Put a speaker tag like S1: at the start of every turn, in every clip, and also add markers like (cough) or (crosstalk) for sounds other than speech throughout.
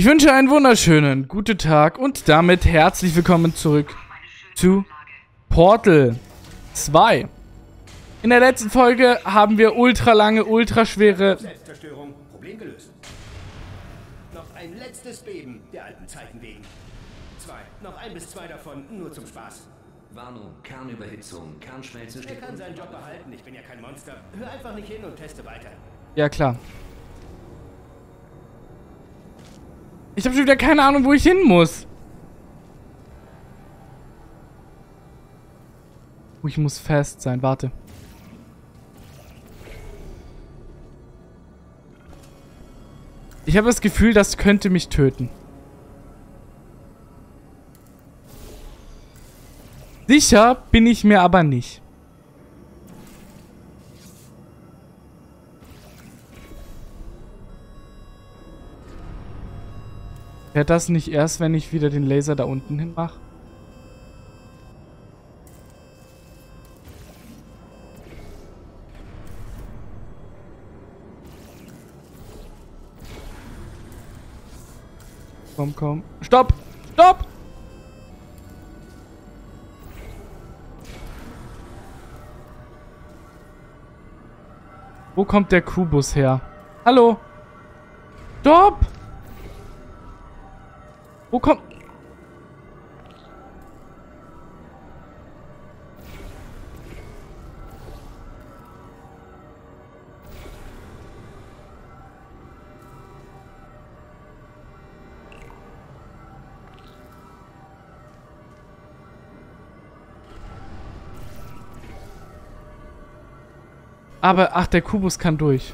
S1: Ich wünsche einen wunderschönen guten Tag und damit herzlich willkommen zurück zu Portal 2. In der letzten Folge haben wir ultra lange, ultra schwere...
S2: Selbstzerstörung, Problem gelöst. Noch ein letztes Beben der alten Zeiten wegen. Zwei. Noch ein bis zwei davon, nur zum Spaß.
S3: Warnung, Kernüberhitzung, Kernschmelze
S2: Er kann seinen Job behalten, ich bin ja kein Monster. Hör einfach nicht hin und teste weiter.
S1: Ja, klar. Ich habe schon wieder keine Ahnung, wo ich hin muss. Oh, ich muss fest sein. Warte. Ich habe das Gefühl, das könnte mich töten. Sicher bin ich mir aber nicht. Wäre das nicht erst, wenn ich wieder den Laser da unten hin mache? Komm, komm. Stopp! Stopp! Wo kommt der Kubus her? Hallo? Stopp! Wo kommt... Aber, ach, der Kubus kann durch.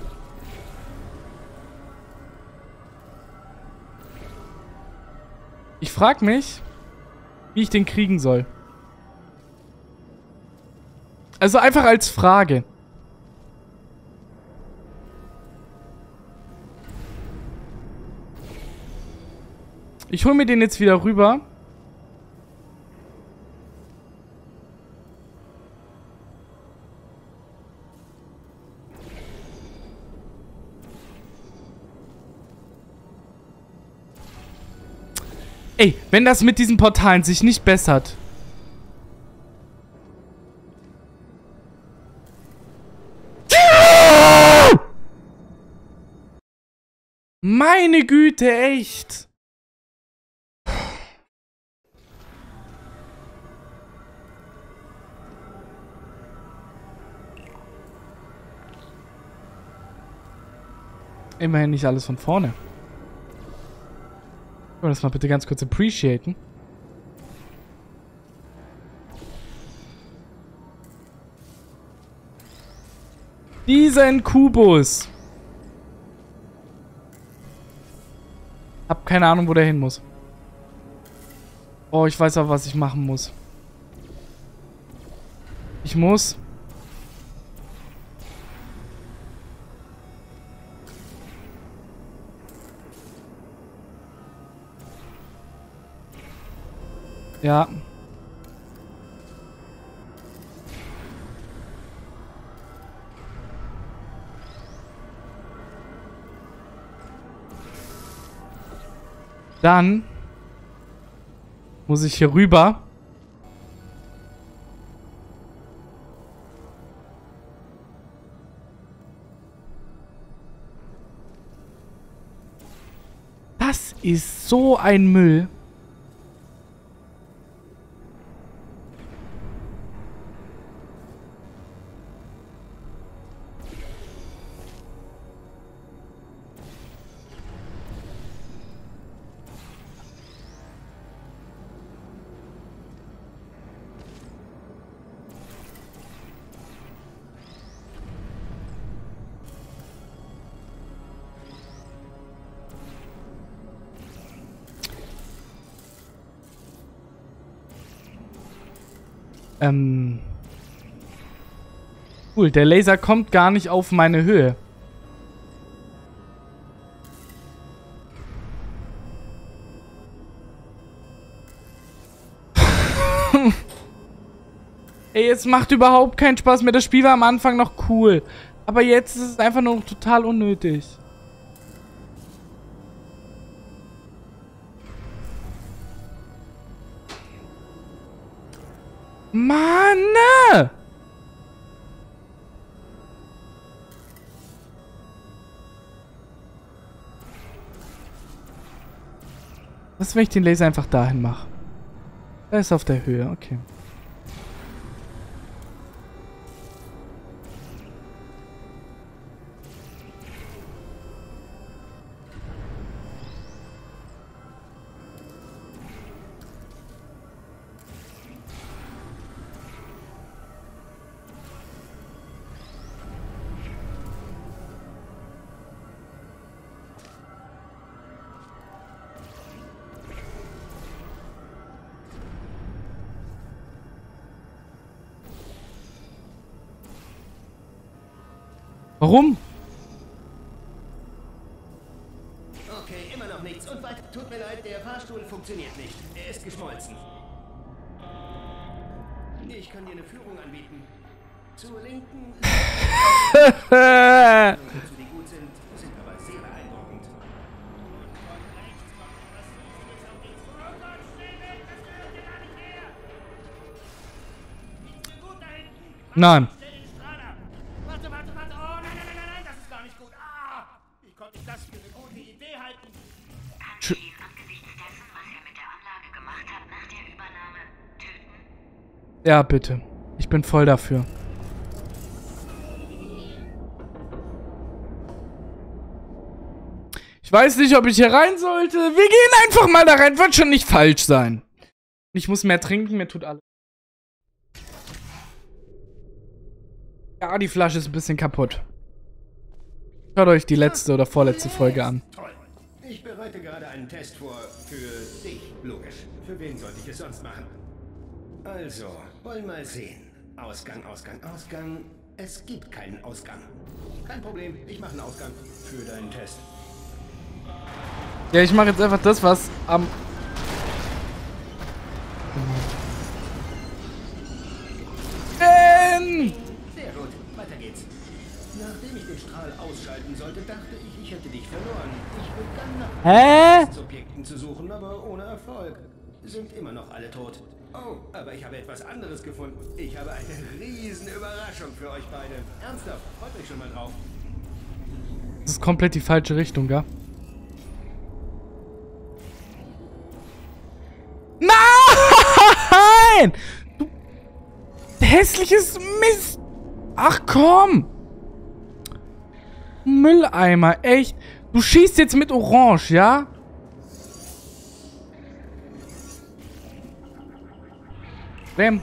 S1: Ich frag mich, wie ich den kriegen soll. Also einfach als Frage. Ich hol mir den jetzt wieder rüber. Wenn das mit diesen Portalen sich nicht bessert. Meine Güte, echt. Immerhin nicht alles von vorne. Wir das mal bitte ganz kurz appreciaten? Diesen Kubus. Hab keine Ahnung, wo der hin muss. Oh, ich weiß aber, was ich machen muss. Ich muss... Ja. Dann muss ich hier rüber. Das ist so ein Müll. Cool, der Laser kommt gar nicht auf meine Höhe. (laughs) Ey, es macht überhaupt keinen Spaß mehr. Das Spiel war am Anfang noch cool. Aber jetzt ist es einfach nur total unnötig. Mann! Ne? Was, wenn ich den Laser einfach dahin mache? Er ist auf der Höhe, okay. Warum?
S2: Okay, immer noch nichts. Und weiter. Tut mir leid, der Fahrstuhl funktioniert nicht. Er ist geschmolzen. Ich kann dir eine Führung anbieten. Zur Linken. (laughs) Die gut sind, sind aber sehr beeindruckend.
S1: Nein. Ja, bitte. Ich bin voll dafür. Ich weiß nicht, ob ich hier rein sollte. Wir gehen einfach mal da rein. Wird schon nicht falsch sein. Ich muss mehr trinken, mir tut alles. Ja, die Flasche ist ein bisschen kaputt. Hört euch die letzte oder vorletzte Folge an.
S2: Toll. Ich bereite gerade einen Test vor. Für dich, logisch. Für wen sollte ich es sonst machen? Also, wollen mal sehen. Ausgang, Ausgang, Ausgang. Es gibt keinen Ausgang. Kein Problem, ich mache einen Ausgang für deinen Test.
S1: Ja, ich mache jetzt einfach das, was am... Ben!
S2: Sehr gut, weiter geht's. Nachdem ich den Strahl ausschalten sollte, dachte ich, ich hätte dich verloren. Ich begann nach
S1: Hä?
S2: Ich habe etwas anderes gefunden. Ich habe eine riesen Überraschung für euch beide. Ernsthaft, freut euch schon mal drauf.
S1: Das ist komplett die falsche Richtung, gell? Nein! Du hässliches Mist! Ach komm! Mülleimer, echt? Du schießt jetzt mit Orange, ja? Bam.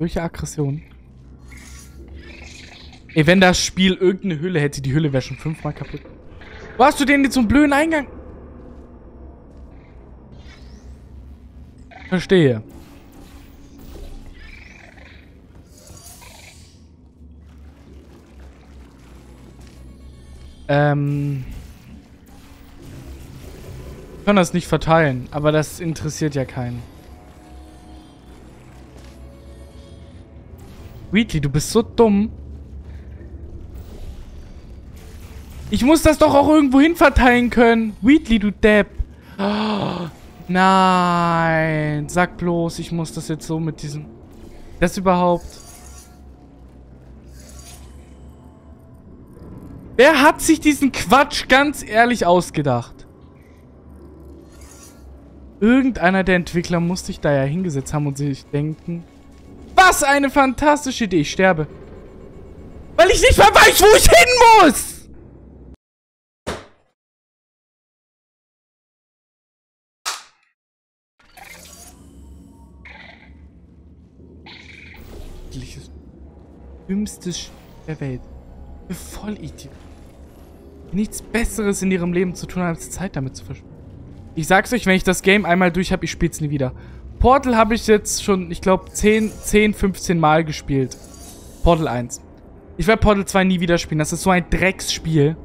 S1: Welche Aggression? Ey, wenn das Spiel irgendeine Hülle hätte, die Hülle wäre schon fünfmal kaputt. Wo hast du denn jetzt so einen blöden Eingang? Verstehe. Ähm. Ich kann das nicht verteilen, aber das interessiert ja keinen. Wheatley, du bist so dumm. Ich muss das doch auch irgendwo hin verteilen können. Wheatley, du Depp. Oh, nein. Sag bloß, ich muss das jetzt so mit diesem... Das überhaupt... Wer hat sich diesen Quatsch ganz ehrlich ausgedacht? Irgendeiner der Entwickler muss sich da ja hingesetzt haben und sich denken... Was eine fantastische Idee. Ich sterbe. Weil ich nicht mehr weiß, wo ich hin muss! Dümmstes der Welt. Für Vollidiot. Nichts Besseres in ihrem Leben zu tun haben, als Zeit damit zu verschwenden. Ich sag's euch, wenn ich das Game einmal durch habe, ich spiel's nie wieder. Portal habe ich jetzt schon, ich glaube, 10, 10, 15 Mal gespielt. Portal 1. Ich werde Portal 2 nie wieder spielen. Das ist so ein Drecksspiel.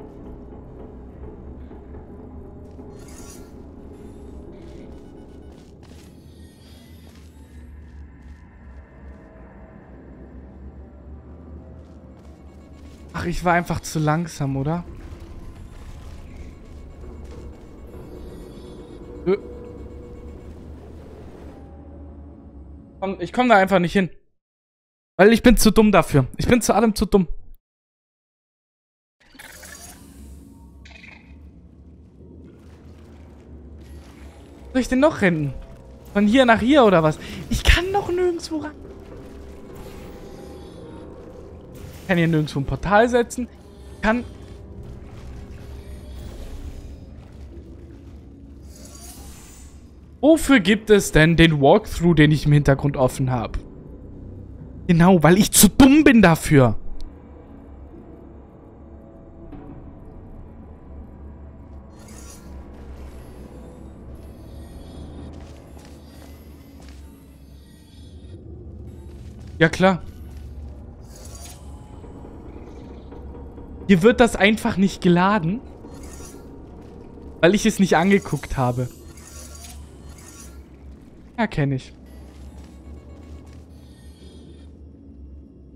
S1: Ach, ich war einfach zu langsam, oder? Ich komme da einfach nicht hin. Weil ich bin zu dumm dafür. Ich bin zu allem zu dumm. Soll ich denn noch rennen? Von hier nach hier oder was? Ich kann noch nirgendwo ran. Ich kann hier nirgendwo ein Portal setzen. Ich kann... Wofür gibt es denn den Walkthrough, den ich im Hintergrund offen habe? Genau, weil ich zu dumm bin dafür. Ja, klar. Hier wird das einfach nicht geladen. Weil ich es nicht angeguckt habe. Ja, kenne ich.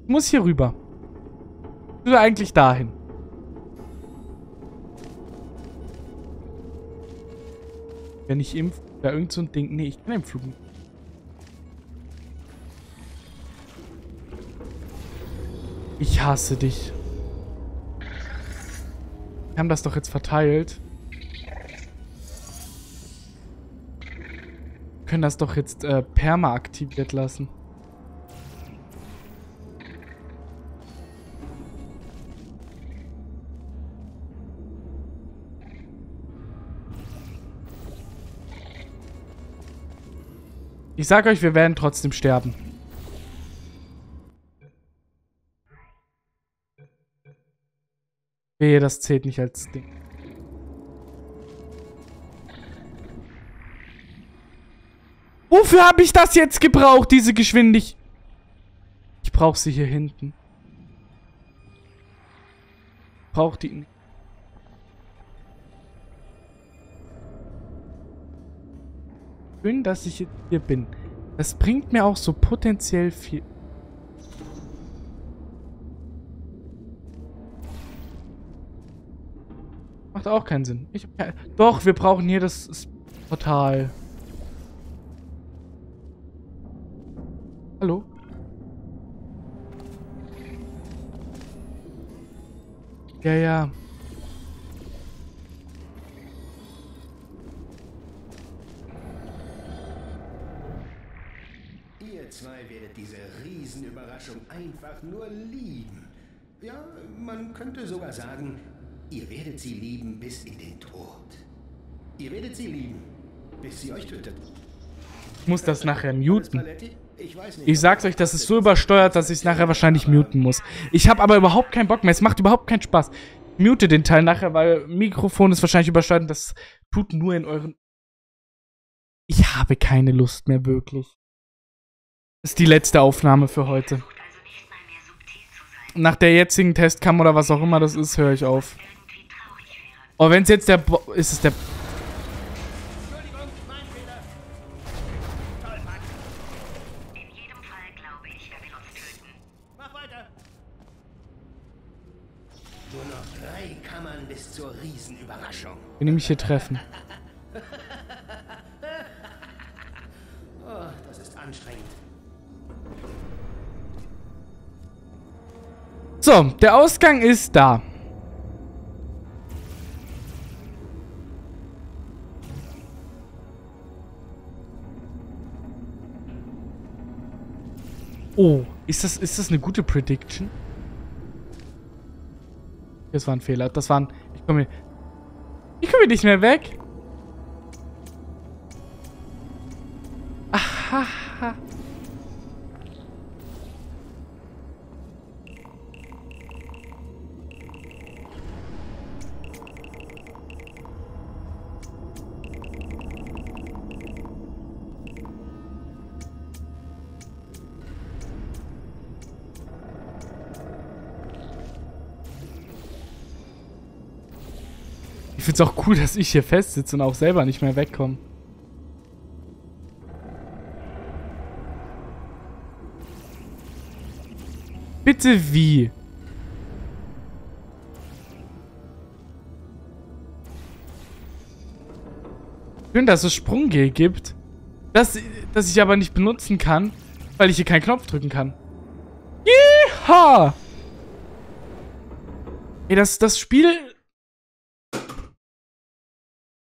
S1: Ich muss hier rüber. Ich will eigentlich dahin. Wenn ich impf, da irgend so ein Ding. Nee, ich kann im Flug nicht. Ich hasse dich. Wir haben das doch jetzt verteilt. Können das doch jetzt äh, perma aktiviert lassen. Ich sag euch, wir werden trotzdem sterben. Wehe, das zählt nicht als Ding. Wofür habe ich das jetzt gebraucht, diese Geschwindigkeit? Ich brauche sie hier hinten. Braucht die nicht. Schön, dass ich jetzt hier bin. Das bringt mir auch so potenziell viel. Macht auch keinen Sinn. Ich, doch, wir brauchen hier das Portal. Hallo? Ja, ja.
S2: Ihr zwei werdet diese Riesenüberraschung einfach nur lieben. Ja, man könnte sogar sagen, ihr werdet sie lieben bis in den Tod. Ihr werdet sie lieben, bis sie euch tötet.
S1: Ich muss das nachher muten.
S2: Ich
S1: sag's euch, das ist so übersteuert, dass ich es nachher wahrscheinlich muten muss. Ich habe aber überhaupt keinen Bock mehr. Es macht überhaupt keinen Spaß. Mute den Teil nachher, weil Mikrofon ist wahrscheinlich übersteuert und das tut nur in euren... Ich habe keine Lust mehr, wirklich. Das ist die letzte Aufnahme für heute. Nach der jetzigen Testkammer oder was auch immer das ist, höre ich auf. Oh, wenn es jetzt der... Bo ist es der...
S2: Nur noch drei Kammern bis zur Riesenüberraschung.
S1: Wenn die mich hier treffen. (laughs)
S2: Oh, das ist anstrengend.
S1: So, der Ausgang ist da. Oh, ist das, ist das eine gute Prediction? Das war ein Fehler. Das war ein... Ich komme hier... Ich komme hier nicht mehr weg. Ich find's auch cool, dass ich hier festsitze und auch selber nicht mehr wegkomme. Bitte wie? Schön, dass es Sprunggel gibt. Das, das ich aber nicht benutzen kann, weil ich hier keinen Knopf drücken kann. Jeha! Ey, das, das Spiel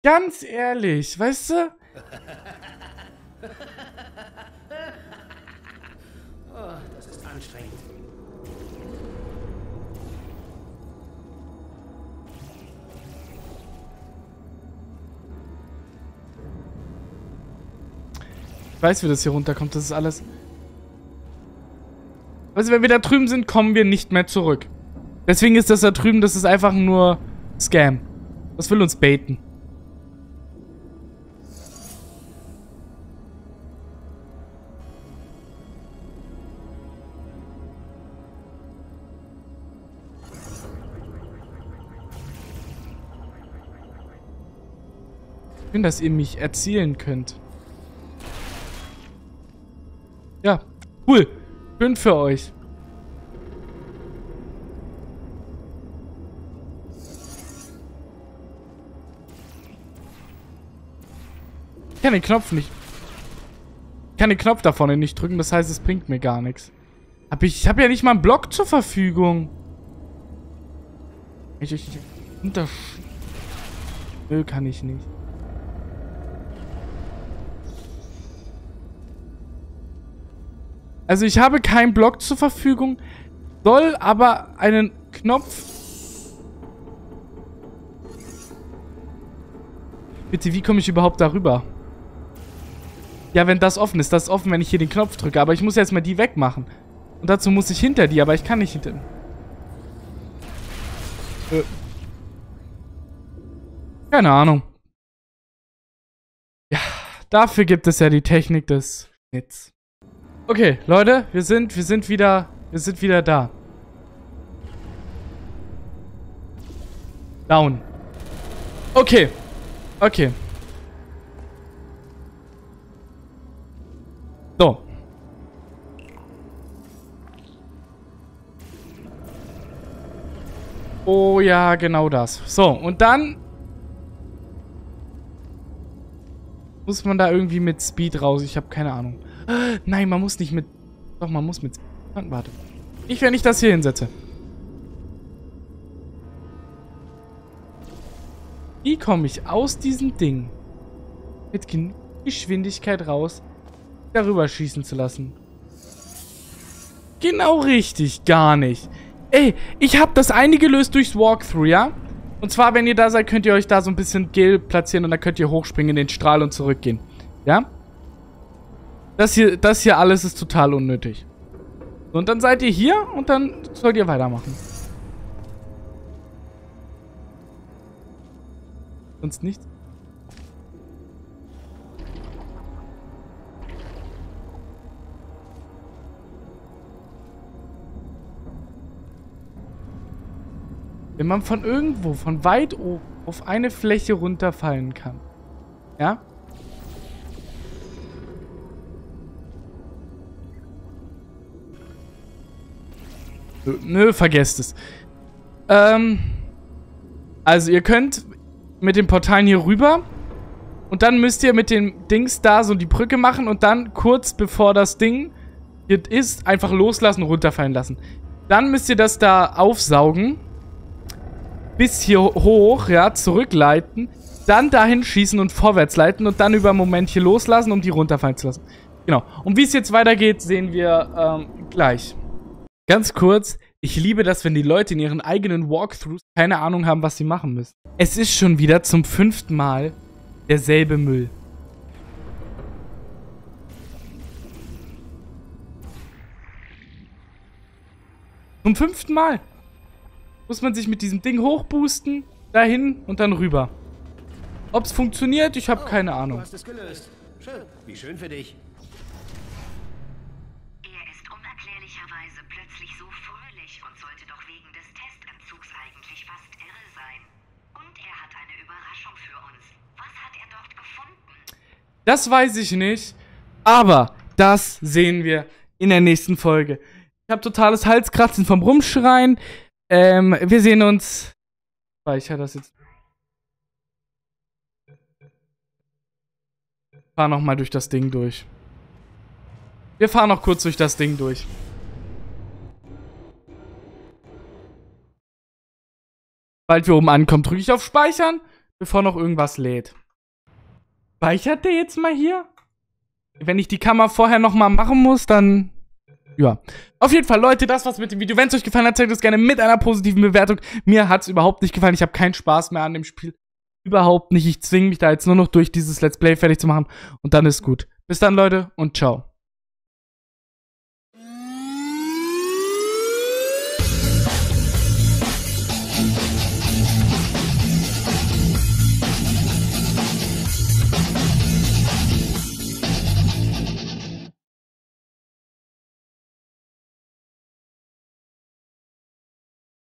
S1: Ganz ehrlich, weißt du? (laughs)
S2: Oh, das ist anstrengend.
S1: Ich weiß, wie das hier runterkommt. Das ist alles... Also, wenn wir da drüben sind, kommen wir nicht mehr zurück. Deswegen ist das da drüben, das ist einfach nur Scam. Das will uns baiten. Dass ihr mich erzielen könnt. Ja, cool. Schön für euch. Ich kann den Knopf nicht... Ich kann den Knopf da vorne nicht drücken, das heißt, es bringt mir gar nichts. Hab ich, ich habe ja nicht mal einen Block zur Verfügung. Ich, ich, ich. Nö, kann ich nicht. Also ich habe keinen Block zur Verfügung, soll aber einen Knopf... Bitte, wie komme ich überhaupt darüber? Ja, wenn das offen ist. Das ist offen, wenn ich hier den Knopf drücke. Aber ich muss jetzt mal die wegmachen. Und dazu muss ich hinter die, aber ich kann nicht hinter... Äh. Keine Ahnung. Ja, dafür gibt es ja die Technik des Netz. Okay, Leute, wir sind, wir sind wieder, wir sind wieder da. Down. Okay. Okay. So. Oh ja, genau das. So, und dann muss man da irgendwie mit Speed raus. Ich habe keine Ahnung. Nein, man muss nicht mit... Doch, man muss mit... Warte. Ich, wenn ich das hier hinsetze. Wie komme ich aus diesem Ding mit genug Geschwindigkeit raus, darüber schießen zu lassen? Genau richtig, gar nicht. Ey, ich habe das eine gelöst durchs Walkthrough, ja? Und zwar, wenn ihr da seid, könnt ihr euch da so ein bisschen Gel platzieren und dann könnt ihr hochspringen in den Strahl und zurückgehen. Ja? Das hier, das hier alles ist total unnötig. Und dann seid ihr hier und dann sollt ihr weitermachen. Sonst nichts. Wenn man von irgendwo, von weit oben auf eine Fläche runterfallen kann. Ja? Nö, vergesst es. Ähm, also ihr könnt mit den Portalen hier rüber und dann müsst ihr mit den Dings da so die Brücke machen und dann kurz bevor das Ding hier ist, einfach loslassen und runterfallen lassen. Dann müsst ihr das da aufsaugen. Bis hier hoch, ja, zurückleiten. Dann dahin schießen und vorwärts leiten und dann über einen Moment hier loslassen, um die runterfallen zu lassen. Genau. Und wie es jetzt weitergeht, sehen wir ähm, gleich. Ganz kurz, ich liebe das, wenn die Leute in ihren eigenen Walkthroughs keine Ahnung haben, was sie machen müssen. Es ist schon wieder zum fünften Mal derselbe Müll. Zum fünften Mal. Muss man sich mit diesem Ding hochboosten, dahin und dann rüber. Ob es funktioniert, ich habe
S2: Oh,
S1: keine
S2: Du
S1: Ahnung.
S2: hast es gelöst. Schön. Wie schön für dich.
S4: Er ist unerklärlicherweise plötzlich so fröhlich und sollte doch wegen des Testentzugs eigentlich fast irre sein. Und er hat eine Überraschung für uns. Was hat er dort gefunden?
S1: Das weiß ich nicht. Aber das sehen wir in der nächsten Folge. Ich habe totales Halskratzen vom Rumschreien. Ähm, wir sehen uns. Speicher das jetzt. Fahr noch mal durch das Ding durch. Wir fahren noch kurz durch das Ding durch. Bald wir oben ankommen, drücke ich auf Speichern, bevor noch irgendwas lädt. Speichert der jetzt mal hier? Wenn ich die Kamera vorher noch mal machen muss, dann... Ja. Auf jeden Fall, Leute, das war's mit dem Video. Wenn es euch gefallen hat, zeigt es gerne mit einer positiven Bewertung. Mir hat's überhaupt nicht gefallen. Ich habe keinen Spaß mehr an dem Spiel. Überhaupt nicht. Ich zwinge mich da jetzt nur noch durch dieses Let's Play fertig zu machen. Und dann ist gut. Bis dann, Leute, und ciao.